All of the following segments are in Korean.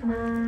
다음은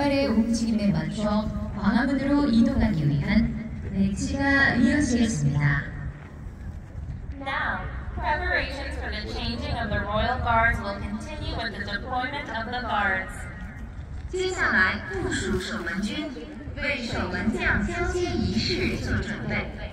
전달하는 깃발의 움직임에 맞춰 광화문으로 이동하기 위한 배치가 이어지겠습니다. Now, preparations for the changing of the royal guards will continue with the deployment of the guards. 接下来，部署守门军为守门将交接仪式做准备。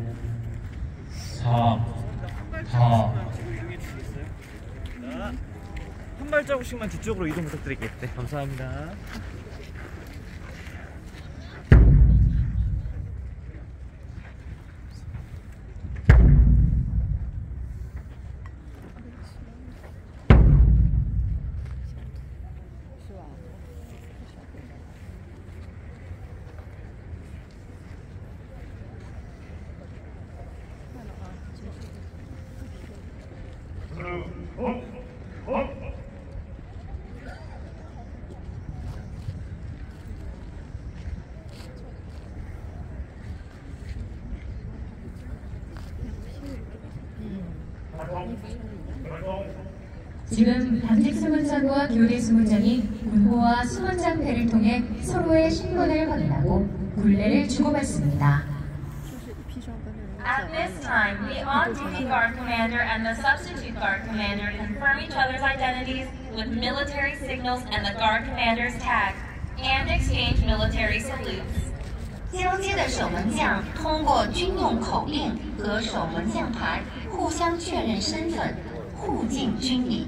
4 4 한 발자국씩만 뒤쪽으로 이동 부탁드릴게요. 네, 감사합니다. 지금 당직 수문장과 교대 수문장이 군호와 수문장패를 통해 서로의 신분을 확인하고 굴레를 주고받습니다. At this time, the on-duty guard commander and the substitute guard commander confirm each other's identities with military signals and the guard commander's tag, and exchange military salutes. 交接的守门将通过军用口令和守门将牌 互相确认身份，互敬军礼。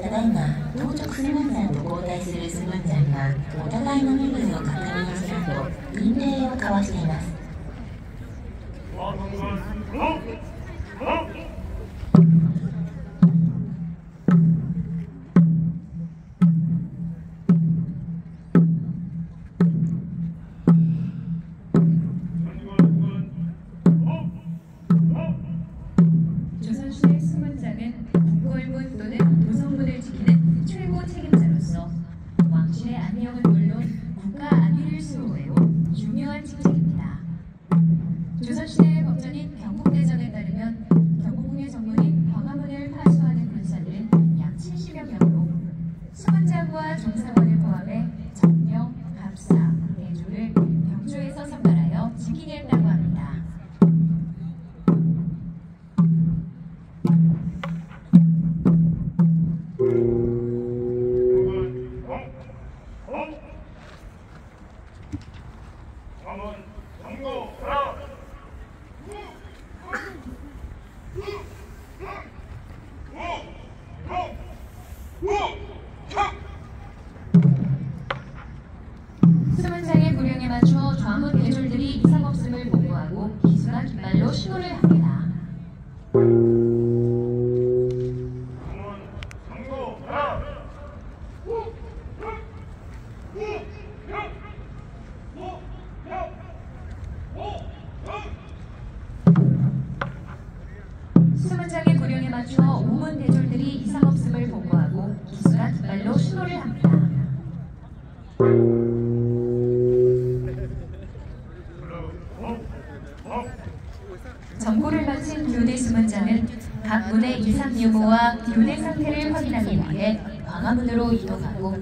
ただいま到着スムンジャンと交代するスムンジャンがお互いの身分を確認した後任礼を交わしています 조선시대의 법전인 경국대전에 따르면 경복궁의 정문인 광화문을 파수하는 군사들은 약 70여 명으로 수문장과 종사관을 포함해 정령, 갑사, 대조를 경조에서 선발하여 지키게 했다고 합니다. 수 정보를 마친 교대 수문장은 각 문의 이상 유무와 교대 상태를 확인하기 위해 광화문으로 이동하고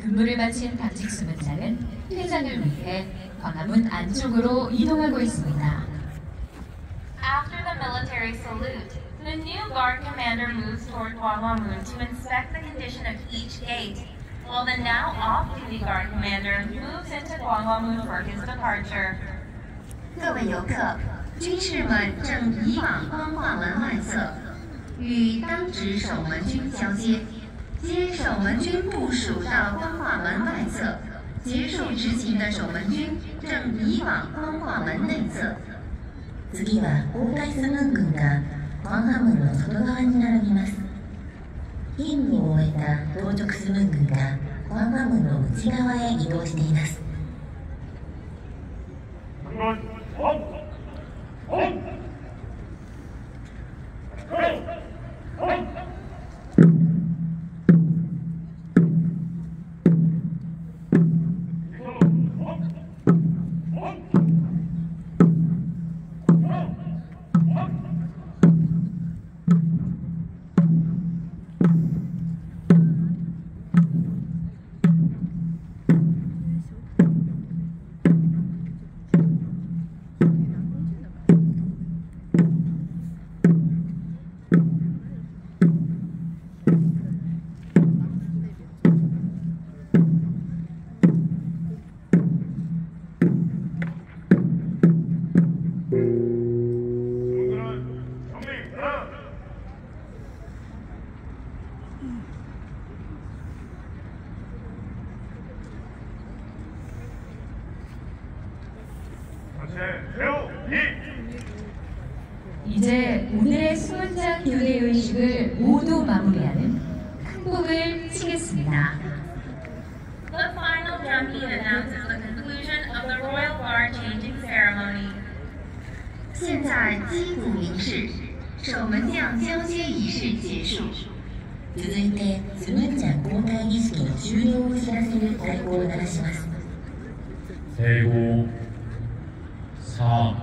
근무를 마친 당직 수문장은 퇴장을 위해 광화문 안쪽으로 이동하고 있습니다. After the military salute, the new guard commander moves toward Gwanghwamun to inspect the condition of each gate, while the now off-duty guard commander moves into Gwanghwamun for his departure. 各位游客， 军士们正移往光化门外侧，与当值守门军交接。接守门军部署到光化门外侧，结束执勤的守门军正移往光化门内侧。次は交代スムン軍がワンハムの外側に並びます任務を終えた到着スムン軍がワンハムの内側へ移動しています Amen. 在击鼓鸣示，守门将交接仪式结束。続いてスムンジャン公開儀式の終了を知らせる太鼓を鳴らします。세고3 4